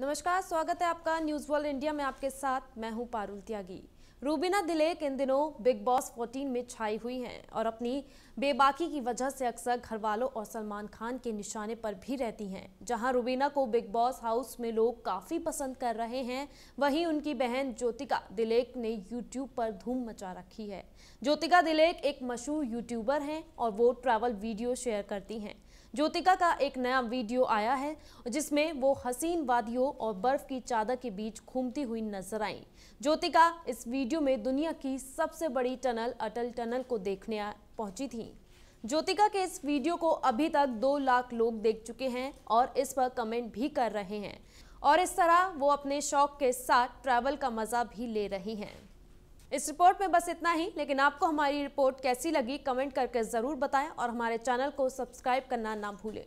नमस्कार, स्वागत है आपका न्यूज़ वर्ल्ड इंडिया में आपके साथ। मैं हूँ पारुल त्यागी। रूबीना दिलेक इन दिनों बिग बॉस 14 में छाई हुई हैं और अपनी बेबाकी की वजह से अक्सर घर वालों और सलमान खान के निशाने पर भी रहती हैं। जहाँ रूबीना को बिग बॉस हाउस में लोग काफ़ी पसंद कर रहे हैं, वहीं उनकी बहन ज्योतिका दिलेक ने यूट्यूब पर धूम मचा रखी है। ज्योतिका दिलेक एक मशहूर यूट्यूबर हैं और वो ट्रैवल वीडियो शेयर करती हैं। ज्योतिका का एक नया वीडियो आया है, जिसमें वो हसीन वादियों और बर्फ़ की चादर के बीच घूमती हुई नज़र आई। ज्योतिका इस वीडियो में दुनिया की सबसे बड़ी टनल, अटल टनल को देखने पहुँची थी। ज्योतिका के इस वीडियो को अभी तक दो लाख लोग देख चुके हैं और इस पर कमेंट भी कर रहे हैं। और इस तरह वो अपने शौक के साथ ट्रैवल का मज़ा भी ले रही हैं। इस रिपोर्ट में बस इतना ही, लेकिन आपको हमारी रिपोर्ट कैसी लगी, कमेंट करके ज़रूर बताएँ और हमारे चैनल को सब्सक्राइब करना ना भूलें।